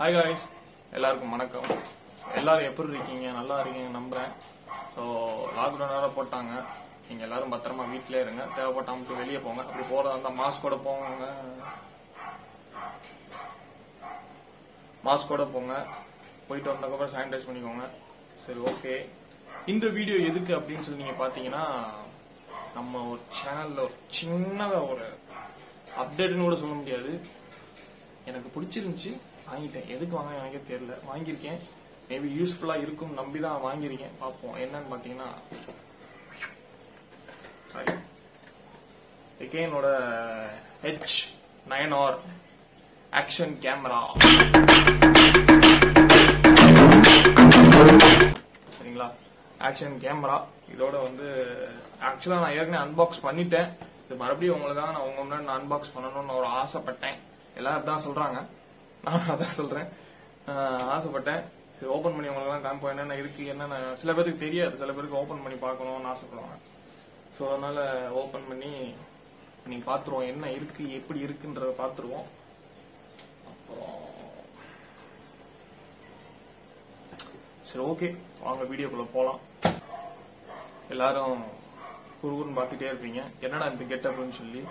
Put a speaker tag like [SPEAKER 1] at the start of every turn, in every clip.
[SPEAKER 1] Hi guys எல்லாருக்கும் வணக்கம். எல்லாரும் எப்படி இருக்கீங்க? நல்லா இருக்கீங்க நம்புறேன். ஸோ லாக்டவுன் வேற போட்டாங்க. நீங்கள் எல்லாரும் பத்திரமா வீட்டிலே இருங்க. தேவைப்பட்டா மட்டும் வெளியே போங்க. அப்படி போகிறதா இருந்தால் மாஸ்கோட போங்க. மாஸ்கோட போங்க. போயிட்டு வந்ததுக்கப்புறம் சானிடைஸ் பண்ணிக்கோங்க. சரி ஓகே இந்த வீடியோ எதுக்கு அப்படின்னு சொல்லி நீங்கள் பார்த்தீங்கன்னா நம்ம ஒரு சேனலில் ஒரு சின்னதாக ஒரு அப்டேட்னு கூட சொல்ல முடியாது. எனக்கு பிடிச்சிருந்துச்சி. வாங்கிட்டேன். எதுக்கு வாங்க எனக்கே தெரியல. வாங்கியிருக்கேன். மேபி யூஸ்ஃபுல்லாக இருக்கும். நம்பி தான் வாங்கியிருக்கேன். பார்ப்போம். என்னன்னு பார்த்தீங்கன்னா sorry எகேனோட H nine R action camera சரிங்களா? ஆக்ஷன் கேமரா இதோட வந்து ஆக்சுவலாக நான் ஏற்கனவே அன்பாக்ஸ் பண்ணிட்டேன். இது மறுபடியும் உங்களுக்காக நான் உங்க முன்னாடி நான் அன்பாக்ஸ் பண்ணணும்னு ஒரு ஆசைப்பட்டேன். எல்லாரும் அப்படிதான் சொல்றாங்க. நான் அதான் சொல்றேன். ஆசைப்பட்டேன். சரி ஓபன் பண்ணி உங்களுக்கு தான் காமிப்போம். என்னென்ன இருக்கு என்னென்ன சில பேருக்கு தெரியாது. சில பேருக்கு ஓபன் பண்ணி பார்க்கணும்னு ஆசைப்படுவாங்க. ஸோ அதனால ஓபன் பண்ணி நீ பார்த்துருவோம். என்ன இருக்கு எப்படி இருக்குன்றத பார்த்துருவோம். அப்புறம் சரி ஓகே வாங்க வீடியோக்குள்ள போகலாம் எல்லாரும் குறுகுறுன்னு பார்த்துட்டே இருப்பீங்க. என்னடா இந்த கெட்டப்னு சொல்லி.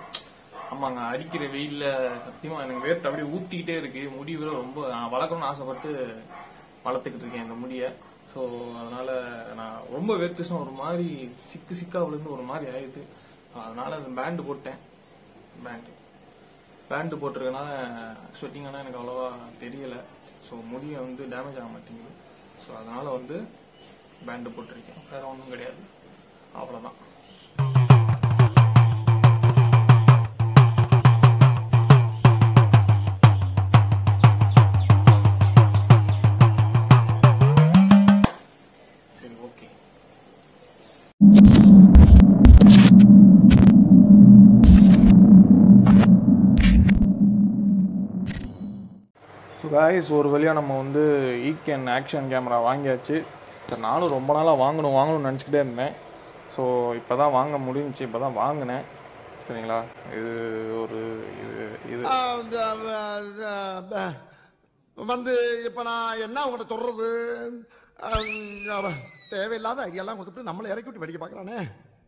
[SPEAKER 1] ஆமாங்க அடிக்கிற வெயில்ல சத்தியமா எனக்கு வேர்த்து அப்படியே ஊத்திக்கிட்டே இருக்கு. முடி விட ரொம்ப நான் வளர்க்கணும்னு ஆசைப்பட்டு வளர்த்துக்கிட்டு இருக்கேன் இந்த முடிய. ஸோ அதனால நான் ரொம்ப வேர்த்துச்சுன்னா ஒரு மாதிரி சிக்கு சிக்கா விழுந்து ஒரு மாதிரி ஆயிடுது. அதனால அந்த பேண்டு போட்டேன். பேண்டு. பேண்டு போட்டிருக்கனால ஸ்வெட்டிங் ஆனால் எனக்கு அவ்வளோவா தெரியல. ஸோ முடியை வந்து டேமேஜ் ஆக மாட்டேங்குது. ஸோ அதனால வந்து பேண்டு போட்டிருக்கேன். வேற ஒன்றும் கிடையாது. அவ்வளோதான் ஸோ காய்ஸ் ஒரு வழியாக நம்ம வந்து ஈகேன் ஆக்ஷன் கேமரா வாங்கியாச்சு. சரி நானும் ரொம்ப நாளாக வாங்கணும் வாங்கணும்னு நினச்சிக்கிட்டே இருந்தேன். ஸோ இப்போ தான் வாங்க முடிஞ்சுச்சு இப்போ தான் வாங்கினேன். சரிங்களா? இது ஒரு இது இது.
[SPEAKER 2] வந்து இப்ப நான் என்ன உங்கள்கிட்ட அவ- தேவையில்லாத ஐடியாலாம் கொடுத்துட்டு நம்மளை இறக்கி விட்டு வெடிக்க பார்க்கறானே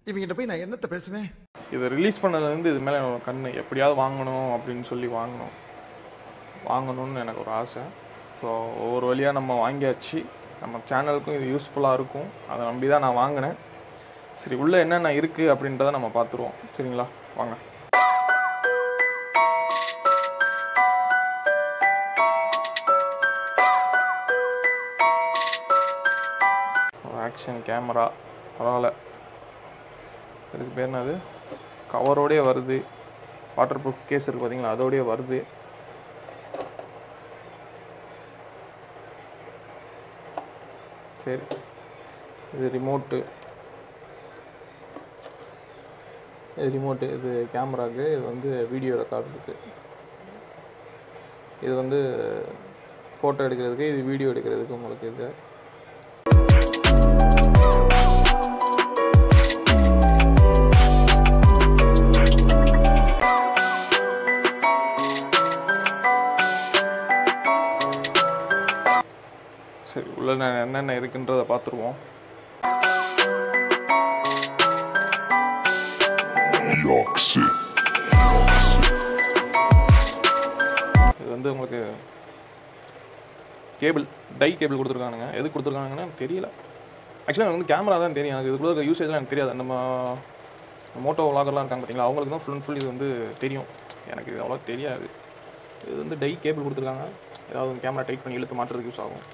[SPEAKER 2] இவங்கிட்ட போய் நான் என்னத்த பேசுவேன்?
[SPEAKER 1] இதை ரிலீஸ் பண்ணதுலேருந்து இது மேலே கண்ணு. எப்படியாவது வாங்கணும் அப்படின்னு சொல்லி வாங்கணும். வாங்கணும்னு எனக்கு ஒரு ஆசை. ஸோ ஒவ்வொரு வழியாக நம்ம வாங்கியாச்சு. நம்ம சேனலுக்கும் இது யூஸ்ஃபுல்லாக இருக்கும். அதை நம்பி தான் நான் வாங்கினேன். சரி உள்ளே என்னென்ன இருக்குது அப்படின்றத நம்ம பார்த்துருவோம். சரிங்களா? வாங்க. ஆக்ஷன் கேமரா பரவாயில்ல. இதுக்கு பேர் என்னது? கவரோடே வருது. வாட்டர் ப்ரூஃப் கேஸ் இருக்குது பார்த்தீங்களா அதோடய வருது. சரி. இது ரிமோட்டு இது ரிமோட்டு இது கேமராக்கு இது வந்து வீடியோ ரெக்கார்டுக்கு இது வந்து ஃபோட்டோ எடுக்கிறதுக்கு இது வீடியோ எடுக்கிறதுக்கு உங்களுக்கு இது. சரி உள்ள என்னென்ன இருக்குன்றத பார்த்துருவோம். இது வந்து உங்களுக்கு கேபிள் டை கேபிள் கொடுத்துருக்கானுங்க. எது கொடுத்துருக்கானுங்கன்னு எனக்கு தெரியல. ஆக்சுவலாக எனக்கு வந்து கேமரா தான் தெரியும். எனக்கு இது கூட யூசேஜ்லாம் எனக்கு தெரியாது. நம்ம மோட்டோ விளாகர்லாம் இருக்காங்க பார்த்தீங்களா அவங்களுக்கு தான் ஃபுல் அண்ட் ஃபுல் இது வந்து தெரியும். எனக்கு இது அவ்வளோ தெரியாது. இது வந்து டை கேபிள் கொடுத்துருக்காங்க. ஏதாவது கேமரா டைட் பண்ணி இழுத்து மாட்டுறதுக்கு யூஸ் ஆகும்.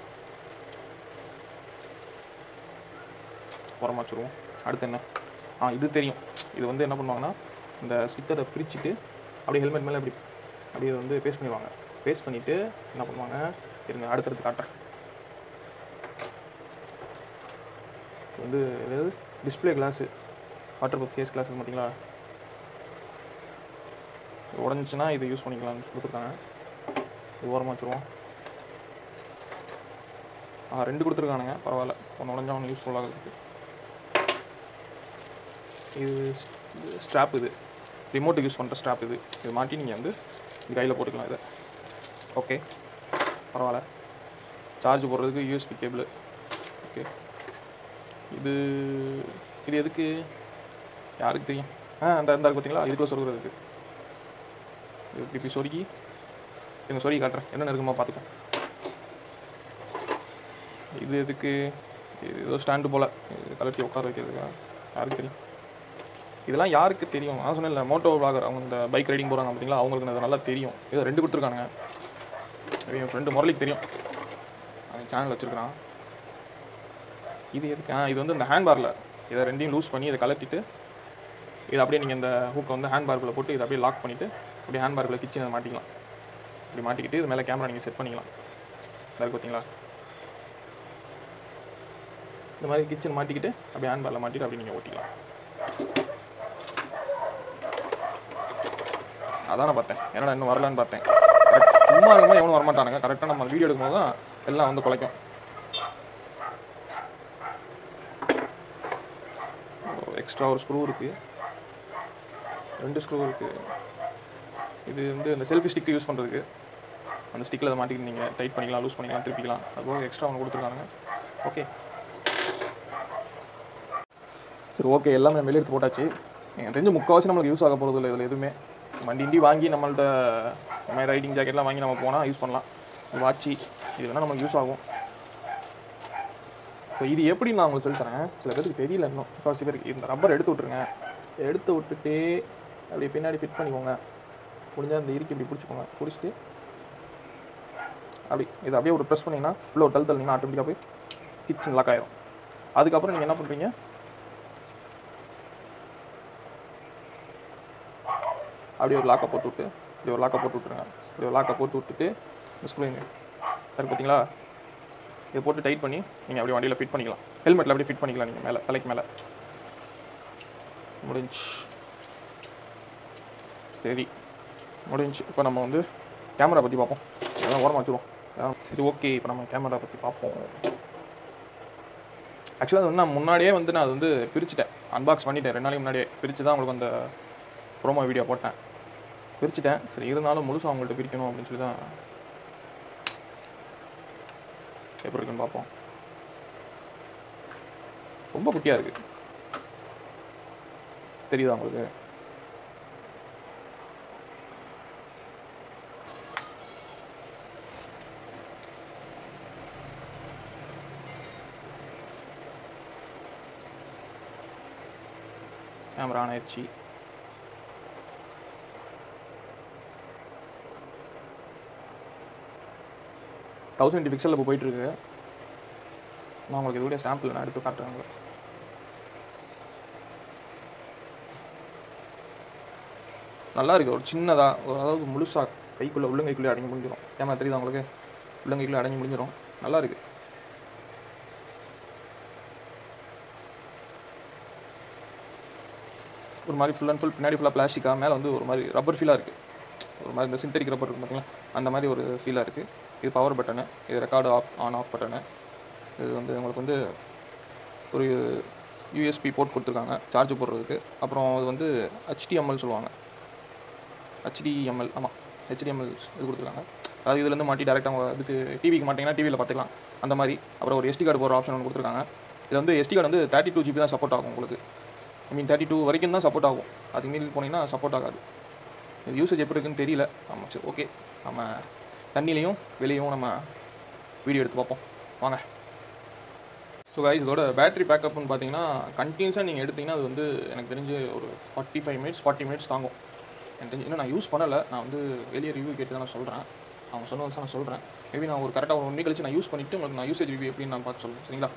[SPEAKER 1] உரமாச்சுருவோம் அடுத்து என்ன? ஆ இது தெரியும். இது வந்து என்ன பண்ணுவாங்கன்னா இந்த ஸ்டிக்கரை பிரிச்சுட்டு அப்படியே ஹெல்மெட் மேலே இப்படி அப்படியே வந்து பேஸ்ட் பண்ணிடுவாங்க. பேஸ்ட் பண்ணிவிட்டு என்ன பண்ணுவாங்க? இருங்க அடுத்தடுத்து காட்டுறேன். இது வந்து ஏதாவது display glass waterproof case glass பார்த்தீங்களா உடஞ்சிச்சுன்னா இது யூஸ் பண்ணிக்கலாம்னு கொடுத்துருக்காங்க. இது ஓரமாக வச்சுருவோம். ஆ ரெண்டு கொடுத்துருக்கானுங்க. பரவாயில்ல. ஒன்று உடஞ்சா ஒன்று யூஸ்ஃபுல்லாக இருக்குது. இது ஸ்ட்ராப் இது. ரிமோட்டுக்கு யூஸ் பண்ணுற ஸ்ட்ராப் இது. இது மாட்டி நீங்கள் வந்து கையில் போட்டுக்கலாம் இதை. ஓகே பரவாயில்ல. சார்ஜ் போடுறதுக்கு யூஎஸ்பி கேபிள் ஓகே இது இது எதுக்கு? யாருக்கு தெரியும்? ஆ அந்த அந்த பார்த்தீங்களா இதுக்குள்ள சொருகிறதுக்கு. இது இப்படி இப்படி சொருகி? எனக்கு சொருகி காட்டுறேன். என்னென்ன இருக்குமா பார்த்துக்கோ இது எதுக்கு? இது ஏதோ ஸ்டாண்டு போல். இது கலட்டி உட்கார வைக்கிறதுக்கா? யாருக்கு தெரியும்? இதெல்லாம் யாருக்கு தெரியும்? நான் சொன்னேன்ல மோட்டோ பிளாகர் அவங்க இந்த பைக் ரைடிங் போகிறாங்க அப்படிங்களா அவங்களுக்கு அது நல்லா தெரியும். இதை ரெண்டு கொடுத்துருக்கானுங்க. என் ஃப்ரெண்டு முரளிக்கு தெரியும். அவன் சேனல் வச்சுருக்கிறான். இது எதுக்கு? ஆ இது வந்து இந்த ஹேண்ட் பாரில் இதை ரெண்டையும் லூஸ் பண்ணி இதை கலட்டிட்டு இதை அப்படியே நீங்கள் இந்த ஹூக்கை வந்து ஹேண்ட் பார்க்குள்ளே போட்டு இதை அப்படியே லாக் பண்ணிவிட்டு அப்படியே ஹேண்ட் பார்க்குள்ளே கிச்சனை மாட்டிக்கலாம். இப்படி மாட்டிக்கிட்டு இது மேலே கேமரா நீங்கள் செட் பண்ணிக்கலாம். இதாக இருக்கு பார்த்தீங்களா இந்த மாதிரி கிச்சன் மாட்டிக்கிட்டு அப்படியே ஹேண்ட் பாரில் மாட்டிட்டு அப்படி நீங்கள் ஓட்டிக்கலாம். அதான் நான் பார்த்தேன். என்னடா இன்னும் வரலான்னு பார்த்தேன். சும்மா இருக்கும்போது எவனும் வரமாட்டானுங்க. கரெக்டாக நம்ம வீடியோ எடுக்கும்போது தான் எல்லாம் வந்து குலைக்கும். எக்ஸ்ட்ரா ஒரு ஸ்க்ரூ இருக்குது ரெண்டு ஸ்க்ரூ இருக்குது இது வந்து இந்த செல்ஃபி ஸ்டிக் யூஸ் பண்ணுறதுக்கு அந்த ஸ்டிக்கில் அதை மாட்டிக்கிட்டு நீங்கள் டைட் பண்ணிக்கலாம் லூஸ் பண்ணிக்கலாம் திருப்பிக்கலாம். அதுபோக எக்ஸ்ட்ரா ஒன்று கொடுத்துருக்காங்க ஓகே சரி ஓகே எல்லாமே நம்ம வெளியே எடுத்து போட்டாச்சு. எனக்கு தெரிஞ்சு முக்கால்வாசி நம்மளுக்கு யூஸ் ஆக போகிறது இல்லை இதில் எதுவுமே. வண்டி இண்டி வாங்கி நம்மள்ட்ட இந்த மாதிரி ரைடிங் ஜாக்கெட்லாம் வாங்கி நம்ம போனால் யூஸ் பண்ணலாம். வாட்சி இது வேணால் நமக்கு யூஸ் ஆகும். ஸோ இது எப்படி நான் உங்களுக்கு சொல்லித் தரேன்? சில பேருக்கு தெரியல இன்னும். முக்கால்வாசி பேருக்கு இந்த ரப்பர் எடுத்து விட்ருங்க எடுத்து விட்டுட்டு அப்படியே பின்னாடி ஃபிட் பண்ணிக்கோங்க. முடிஞ்சால் இந்த இறுக்கி இப்படி பிடிச்சிக்கோங்க. பிடிச்சிட்டு அப்படி இதை அப்படியே ஒரு ப்ரெஸ் பண்ணிங்கன்னா உள்ள ஒரு டல் தள்ளிங்கன்னா ஆட்டோமேட்டிக்காக போய் கிச்சன் லாக் ஆயிரும். அதுக்கப்புறம் நீங்கள் என்ன பண்ணுறீங்க அப்படியே ஒரு லாக்கை போட்டு விட்டு இப்படி ஒரு லாக்கை போட்டு விட்ருங்க இப்படி ஒரு லாக்கை போட்டு விட்டுட்டு இந்த ஸ்க்ரூங்க இருக்கு பார்த்தீங்களா இதை போட்டு டைட் பண்ணி நீங்கள் அப்படியே வண்டியில் ஃபிட் பண்ணிக்கலாம். ஹெல்மெட்டில் அப்படியே ஃபிட் பண்ணிக்கலாம் நீங்கள் மேலே தலைக்கு மேலே. முடிஞ்சு. சரி முடிஞ்சு. இப்போ நம்ம வந்து கேமரா பற்றி பார்ப்போம். அதெல்லாம் ஓரமாக வச்சுருவோம். சரி ஓகே இப்போ நம்ம கேமரா பற்றி பார்ப்போம். ஆக்சுவலாக அது வந்து நான் முன்னாடியே வந்து நான் அது வந்து பிரிச்சுட்டேன். அன்பாக்ஸ் பண்ணிட்டேன். ரெண்டு நாளைக்கு முன்னாடியே பிரித்து தான் உங்களுக்கு அந்த ப்ரோமோ வீடியோ போட்டேன். பிரிச்சுட்டேன். சரி இருந்தாலும் முழுசாக அவங்கள்ட்ட பிரிக்கணும் அப்படின்னு சொல்லி தான் எப்படி இருக்குன்னு பார்ப்போம். ரொம்ப குட்டியாக இருக்குது தெரியுதா உங்களுக்கு? கேமரா ஆன் தௌசண்ட் பிக்சலில் இப்போ போயிட்டுருக்கு. நான் உங்களுக்கு இதோடைய சாம்பிள் நான் எடுத்து காட்டுறேன் நல்லா இருக்கு. ஒரு சின்னதாக ஒரு அதாவது முழுசாக கைக்குள்ளே உள்ளங்கைக்குள்ளே அடங்கி முடிஞ்சிடும் ஏமா தெரியுது உங்களுக்கு? உள்ளங்கைக்குள்ளே அடங்கி முடிஞ்சிடும் நல்லா இருக்கு. ஒரு மாதிரி ஃபுல் அண்ட் ஃபுல் பின்னாடி ஃபுல்லாக பிளாஸ்டிக்காக மேலே வந்து ஒரு மாதிரி ரப்பர் ஃபீலாக இருக்குது ஒரு மாதிரி இந்த சிந்தரிக் ரப்பர் இருக்கு பார்த்தீங்களா அந்த மாதிரி ஒரு ஃபீலாக இருக்குது இது பவர் பட்டனு இது record off on off button இது வந்து உங்களுக்கு வந்து ஒரு யூஎஸ்பி போர்ட் கொடுத்துருக்காங்க சார்ஜ் போடுறதுக்கு. அப்புறம் இது வந்து ஹெச்டிஎம்எல் சொல்லுவாங்க. ஹெச்டிஎம்எல் ஆமாம் ஹெச்டிஎம்எல் இது கொடுத்துருக்காங்க. அதாவது இதுலேருந்து மாட்டி டேரெக்டாக அவங்க இதுக்கு டிவிக்கு மாட்டிங்கன்னா டிவியில் பார்த்துக்கலாம் அந்த மாதிரி. அப்புறம் ஒரு எஸ்டி கார்டு போடுற ஆப்ஷன் ஒன்று கொடுத்துருக்காங்க. இதில் வந்து எஸ்டி கார்டு வந்து தேர்ட்டி டூ ஜிபி தான் சப்போர்ட் ஆகும் உங்களுக்கு. ஐ மீன் தேர்ட்டி டூ வரைக்கும் தான் சப்போர்ட் ஆகும். அதுக்கு மீறி போனீங்கன்னா சப்போர்ட் ஆகாது. இது யூசேஜ் எப்படி இருக்குன்னு தெரியல. ஆமாம் சரி ஓகே நம்ம தண்ணிலையும் வெளியும் நம்ம வீடியோ எடுத்து பார்ப்போம். வாங்க. ஸோ கைஸ் இதோட பேட்டரி பேக்கப்னு பார்த்தீங்கன்னா கண்டினியூஸாக நீங்கள் எடுத்தீங்கன்னா அது வந்து எனக்கு தெரிஞ்சு ஒரு forty five minutes forty minutes தாங்கும். எனக்கு தெரிஞ்சு இன்னும் நான் யூஸ் பண்ணலை. நான் வந்து வெளியே ரிவ்யூ கேட்டு தான் நான் சொல்கிறேன் அவங்க சொன்னது நான் சொல்கிறேன் மேபி நான் ஒரு கரெக்டாக ஒரு ஒன் கழிச்சு நான் யூஸ் பண்ணிவிட்டு உங்களுக்கு நான் யூசேஜ் ரிவ்யூ எப்படின்னு நான் பார்த்து சொல்லுவேன் சரிங்களா?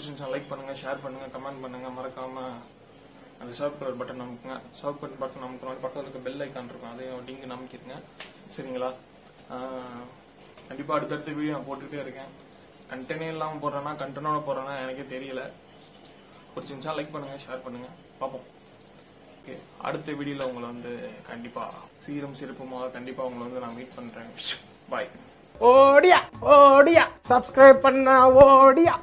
[SPEAKER 1] பிடிச்சிருந்துச்சா லைக் பண்ணுங்க ஷேர் பண்ணுங்க கமெண்ட் பண்ணுங்க மறக்காம அந்த சர்வ் கலர் பட்டன் நமக்குங்க சர்வ் பட்டன் பட்டன் நமக்கு பக்கத்தில் இருக்க பெல் ஐக்கான் இருக்கும் அதையும் டிங்கு நம்பிக்கிருங்க. சரிங்களா? கண்டிப்பாக அடுத்தடுத்த வீடியோ நான் போட்டுகிட்டே இருக்கேன். கண்டென்ட் இல்லாமல் போடுறேன்னா கண்டென்ட்டோட போடுறேன்னா எனக்கே தெரியல. பிடிச்சிருந்துச்சா லைக் பண்ணுங்க ஷேர் பண்ணுங்க. பார்ப்போம். ஓகே அடுத்த வீடியோவில் உங்களை வந்து கண்டிப்பாக சீரும் சிறப்புமாக கண்டிப்பாக உங்களை வந்து நான் மீட் பண்ணுறேன் பாய்
[SPEAKER 3] ஓடியா ஓடியா சப்ஸ்கிரைப் பண்ண ஓடியா.